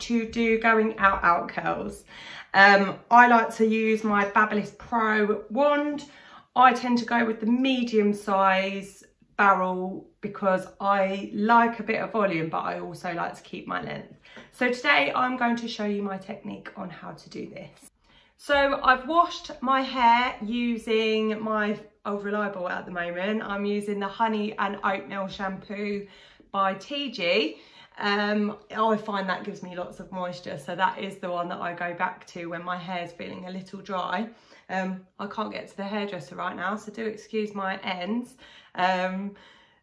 to do going out out curls. Um, I like to use my Babyliss Pro wand. I tend to go with the medium size barrel because I like a bit of volume, but I also like to keep my length. So today I'm going to show you my technique on how to do this. So I've washed my hair using my old reliable at the moment. I'm using the honey and oatmeal shampoo by TG. Um, I find that gives me lots of moisture. So that is the one that I go back to when my hair is feeling a little dry. Um, I can't get to the hairdresser right now, so do excuse my ends. Um,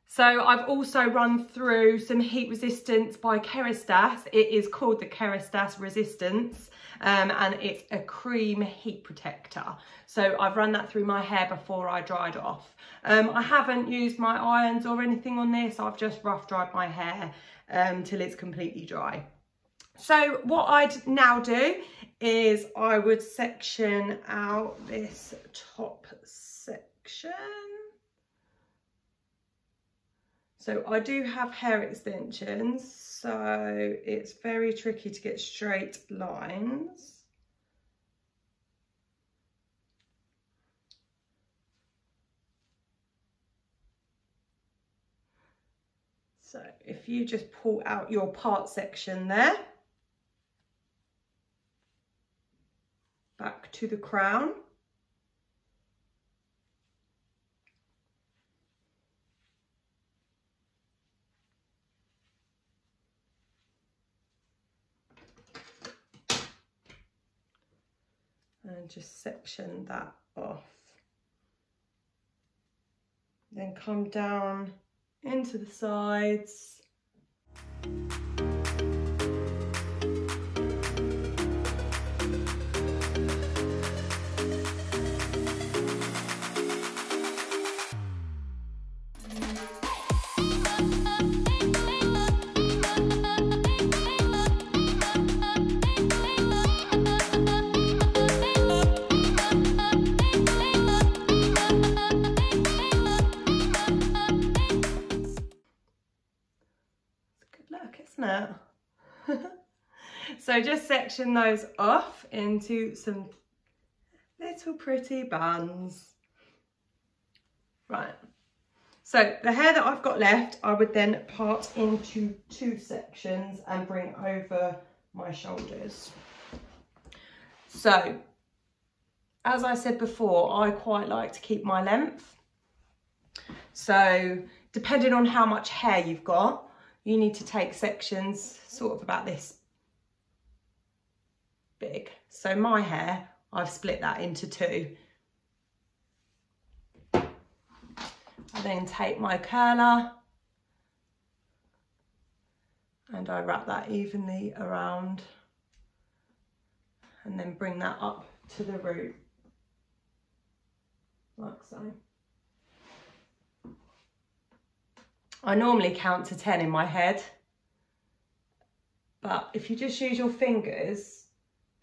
so I've also run through some heat resistance by Kerastase. It is called the Kerastase Resistance um, and it's a cream heat protector. So I've run that through my hair before I dried off. Um, I haven't used my irons or anything on this. I've just rough dried my hair um, till it's completely dry. So what I'd now do is I would section out this top section So I do have hair extensions, so it's very tricky to get straight lines. So if you just pull out your part section there, back to the crown, and just section that off. Then come down into the sides. So just section those off into some little pretty bands. Right. So the hair that I've got left, I would then part into two sections and bring over my shoulders. So, as I said before, I quite like to keep my length. So, depending on how much hair you've got, you need to take sections sort of about this big. So my hair, I've split that into two. I then take my curler and I wrap that evenly around and then bring that up to the root like so. I normally count to 10 in my head, but if you just use your fingers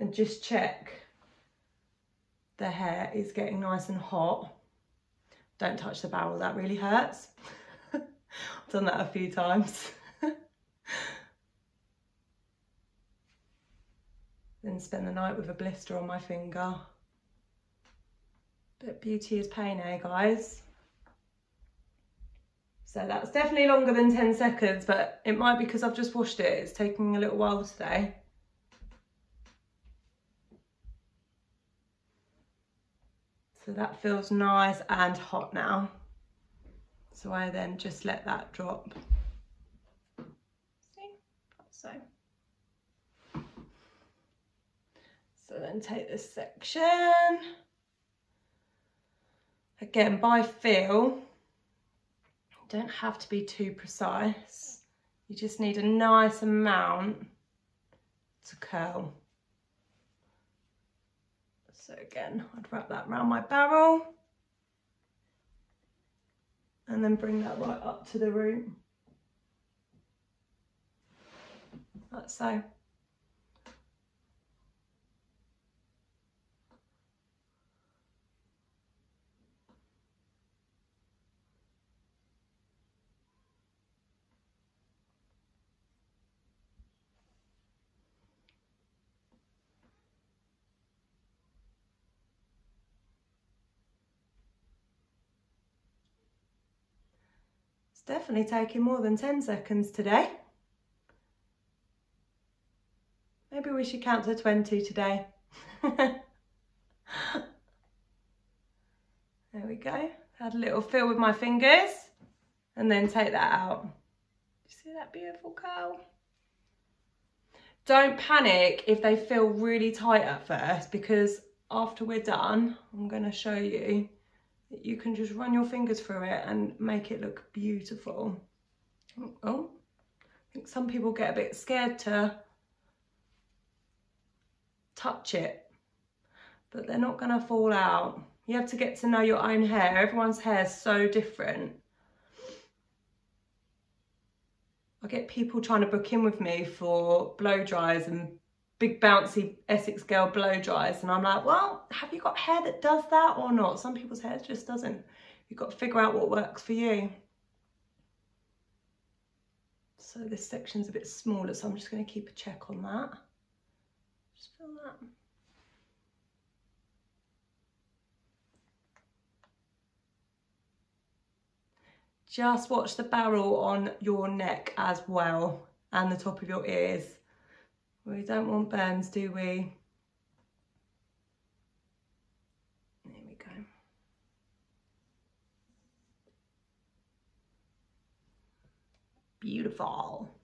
and just check the hair is getting nice and hot, don't touch the barrel, that really hurts. I've done that a few times. then spend the night with a blister on my finger. But beauty is pain, eh guys? So that's definitely longer than 10 seconds, but it might be because I've just washed it. It's taking a little while today. So that feels nice and hot now. So I then just let that drop. See, so. So then take this section. Again, by feel, don't have to be too precise. You just need a nice amount to curl. So again, I'd wrap that around my barrel and then bring that right up to the root. Like so. Definitely taking more than 10 seconds today. Maybe we should count to 20 today. there we go. Had a little feel with my fingers and then take that out. You see that beautiful curl? Don't panic if they feel really tight at first because after we're done, I'm going to show you you can just run your fingers through it and make it look beautiful. Oh, I think some people get a bit scared to touch it, but they're not going to fall out. You have to get to know your own hair. Everyone's hair is so different. I get people trying to book in with me for blow dries and big bouncy Essex girl blow dries and I'm like, well, have you got hair that does that or not? Some people's hair just doesn't. You've got to figure out what works for you. So this section's a bit smaller, so I'm just going to keep a check on that. Just feel that. Just watch the barrel on your neck as well and the top of your ears. We don't want burns, do we? There we go. Beautiful.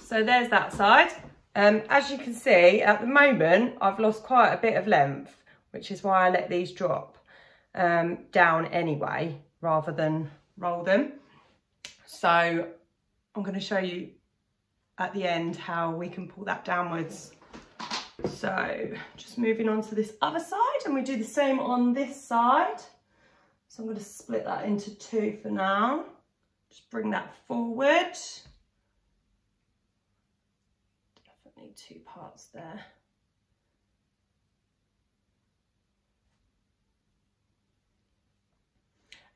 So there's that side. Um, as you can see, at the moment, I've lost quite a bit of length, which is why I let these drop um, down anyway, rather than roll them. So I'm going to show you at the end how we can pull that downwards. So just moving on to this other side and we do the same on this side. So I'm going to split that into two for now. Just bring that forward. Definitely two parts there.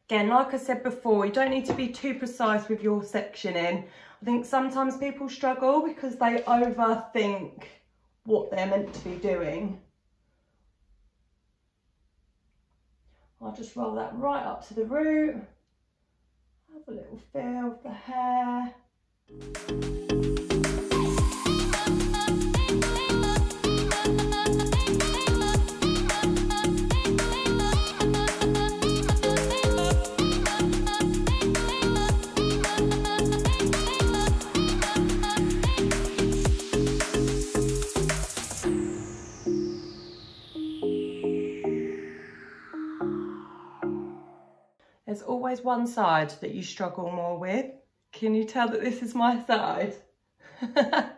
Again, like I said before, you don't need to be too precise with your sectioning. I think sometimes people struggle because they overthink what they're meant to be doing. I'll just roll that right up to the root. Have a little feel of the hair. Always one side that you struggle more with. Can you tell that this is my side?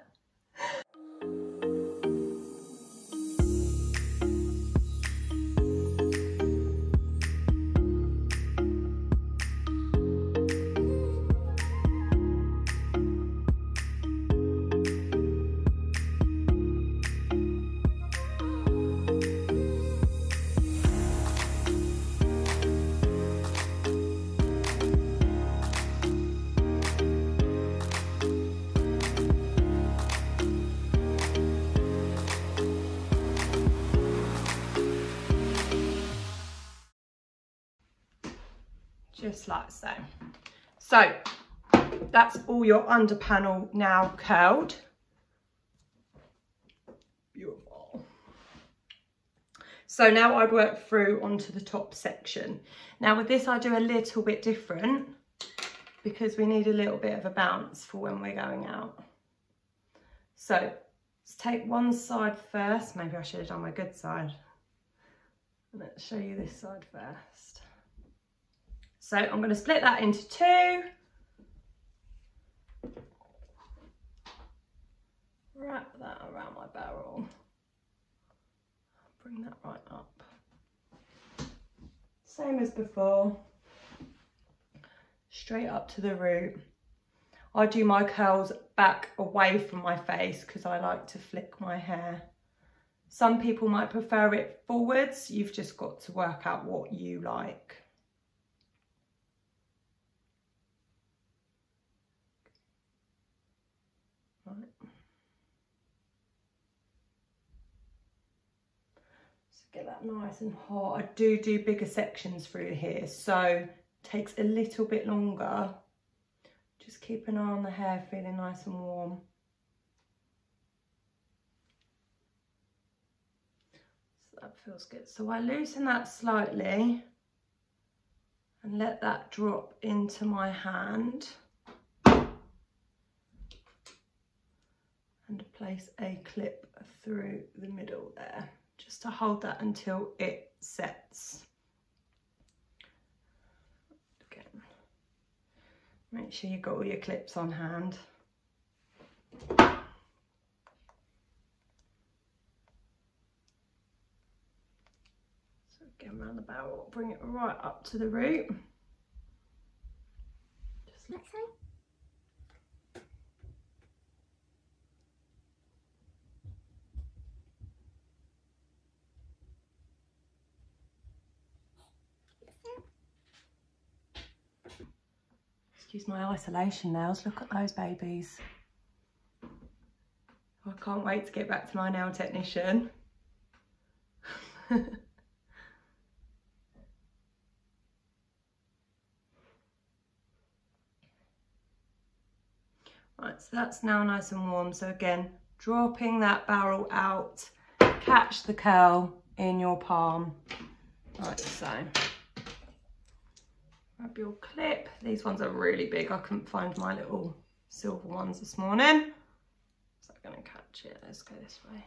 just like so. So that's all your under panel now curled. Beautiful. So now I'd work through onto the top section. Now with this I do a little bit different because we need a little bit of a bounce for when we're going out. So let's take one side first. Maybe I should have done my good side. Let's show you this side first. So I'm going to split that into two. Wrap that around my barrel. Bring that right up. Same as before. Straight up to the root. I do my curls back away from my face because I like to flick my hair. Some people might prefer it forwards. You've just got to work out what you like. Get that nice and hot. I do do bigger sections through here, so takes a little bit longer Just keep an eye on the hair feeling nice and warm. So that feels good. So I loosen that slightly and let that drop into my hand. And place a clip through the middle there, just to hold that until it sets. Again, make sure you've got all your clips on hand. So again, around the barrel, bring it right up to the root. Just like so. Excuse my isolation nails, look at those babies. I can't wait to get back to my nail technician. Right, so that's now nice and warm. So again, dropping that barrel out, catch the curl in your palm, like so. Grab your clip. These ones are really big. I couldn't find my little silver ones this morning. So I'm gonna catch it. Let's go this way.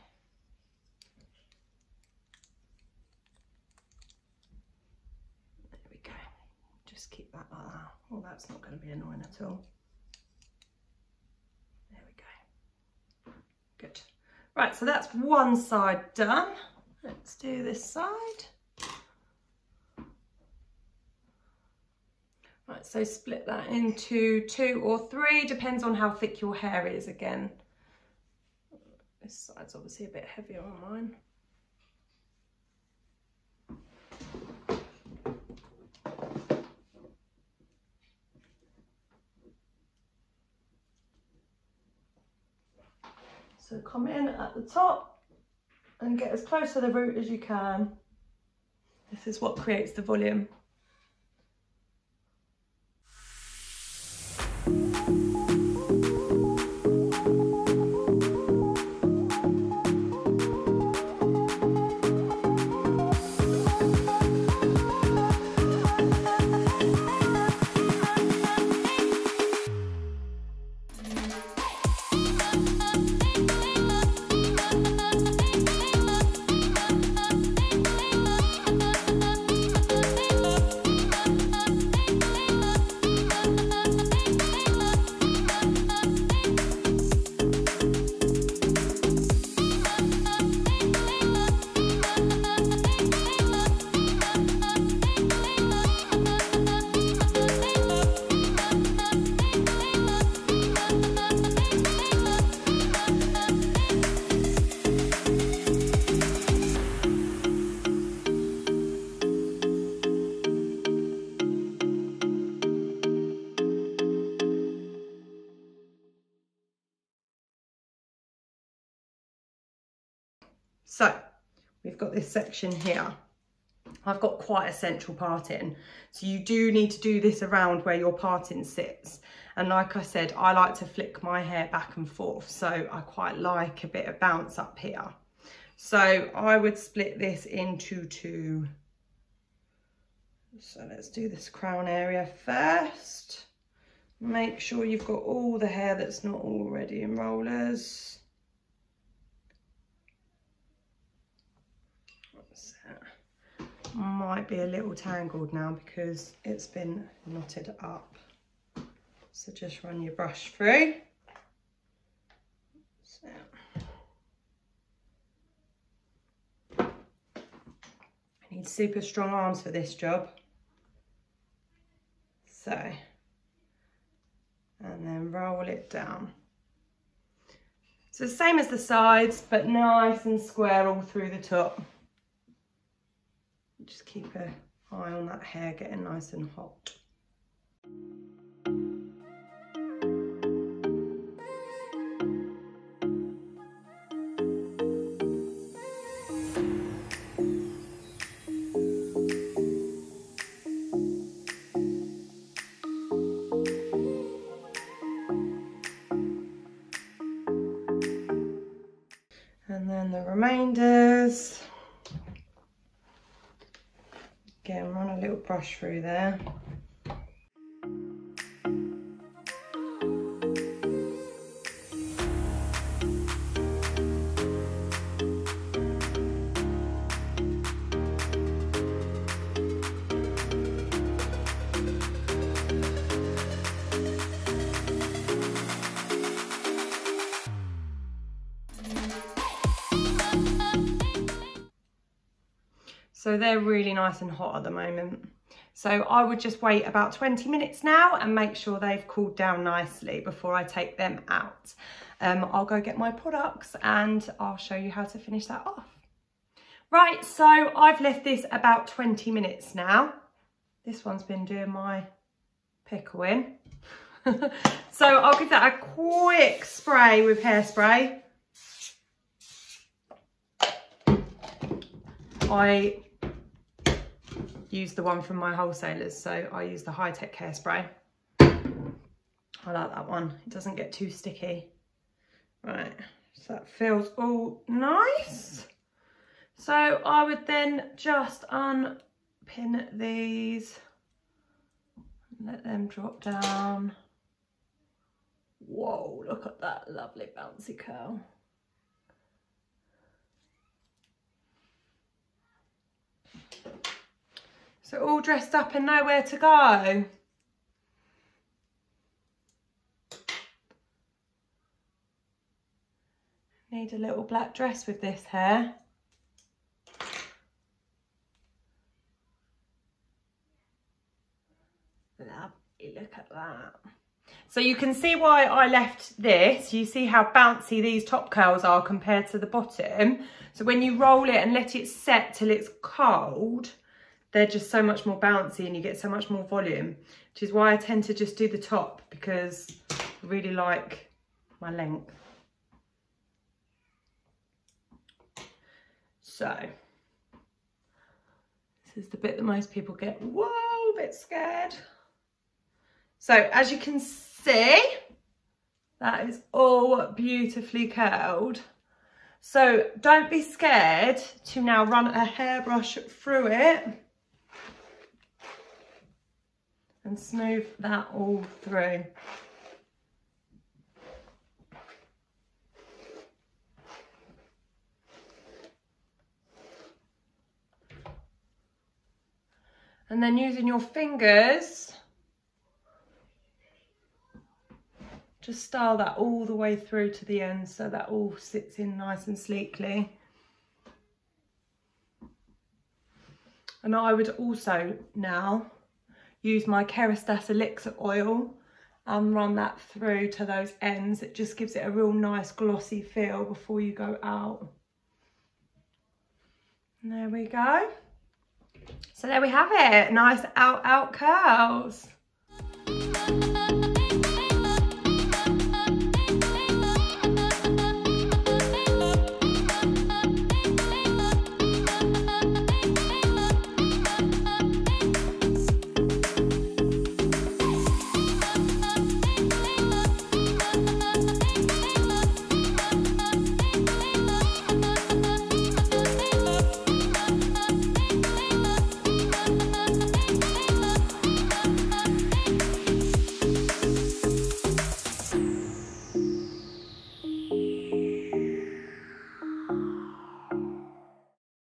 There we go. Just keep that like that. Well, that's not gonna be annoying at all. There we go. Good. Right, so that's one side done. Let's do this side. So split that into two or three, depends on how thick your hair is again. This side's obviously a bit heavier on mine. So come in at the top and get as close to the root as you can. This is what creates the volume. So we've got this section here. I've got quite a central parting. So you do need to do this around where your parting sits. And like I said, I like to flick my hair back and forth. So I quite like a bit of bounce up here. So I would split this into two. So let's do this crown area first. Make sure you've got all the hair that's not already in rollers. Might be a little tangled now because it's been knotted up. So just run your brush through. So. I need super strong arms for this job. So, and then roll it down. So same as the sides, but nice and square all through the top just keep an eye on that hair getting nice and hot. Brush through there. So they're really nice and hot at the moment. So I would just wait about 20 minutes now and make sure they've cooled down nicely before I take them out. Um, I'll go get my products and I'll show you how to finish that off. Right, so I've left this about 20 minutes now. This one's been doing my pickling. so I'll give that a quick spray with hairspray. I use the one from my wholesalers. So I use the high-tech hairspray. I like that one. It doesn't get too sticky. Right, so that feels all nice. So I would then just unpin these, let them drop down. Whoa, look at that lovely bouncy curl. So all dressed up and nowhere to go. Need a little black dress with this hair. Lovely, look at that. So you can see why I left this. You see how bouncy these top curls are compared to the bottom. So when you roll it and let it set till it's cold, they're just so much more bouncy and you get so much more volume, which is why I tend to just do the top because I really like my length. So, this is the bit that most people get, whoa, a bit scared. So as you can see, that is all beautifully curled. So don't be scared to now run a hairbrush through it and smooth that all through. And then using your fingers, just style that all the way through to the end so that all sits in nice and sleekly. And I would also now use my Kerastase Elixir oil and run that through to those ends. It just gives it a real nice glossy feel before you go out. And there we go. So there we have it, nice out out curls.